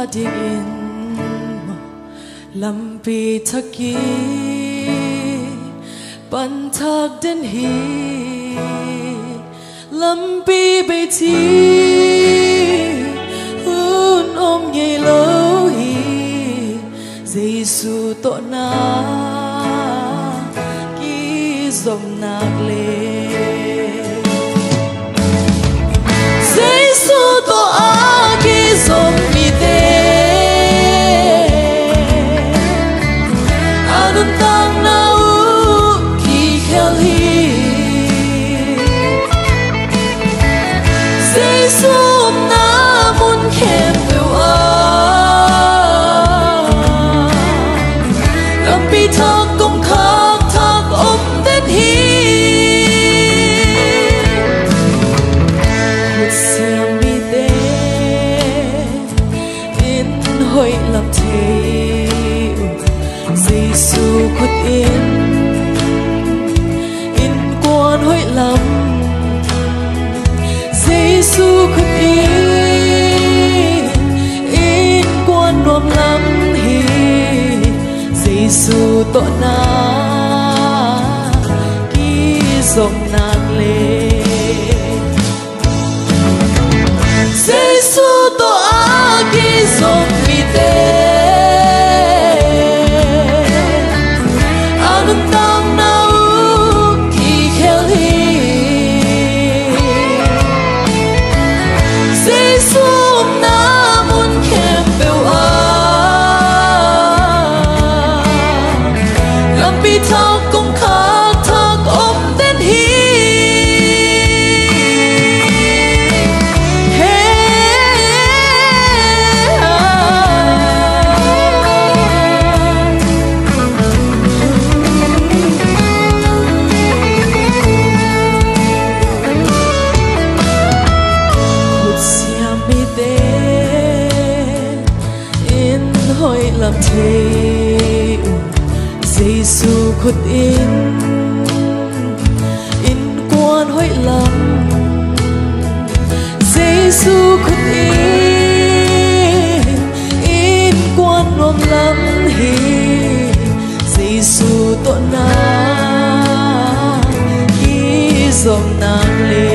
te a ding in lampi thaki ban thak den hi lampi be ti hun om ye lo hi Giêsu tội na ki dòng nạc lên. Hội hoi thế, te Giêsu khuất yên, in quan hoi lam Giêsu khuất yên, in quan nuông lắm hi Giêsu tội na ki zom nak le Giêsu to a even though hoi thế Giêsu khuất in in quan hối lòng. Giêsu khuất in in quan nôm lắm hi. Giêsu tội na khi dòng nam lên.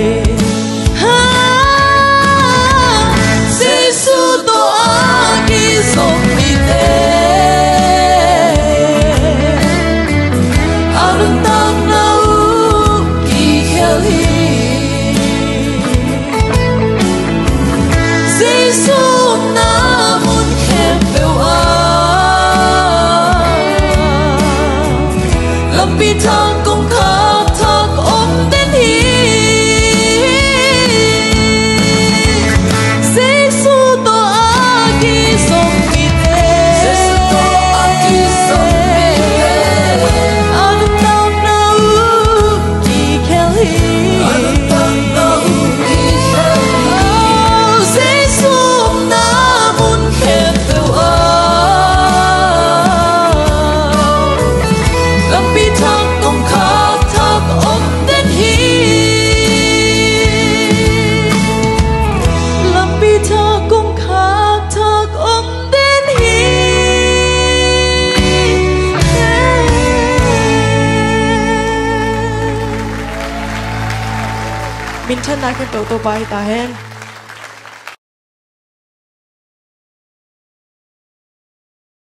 tongue Minter Nacken Dodo by Diane.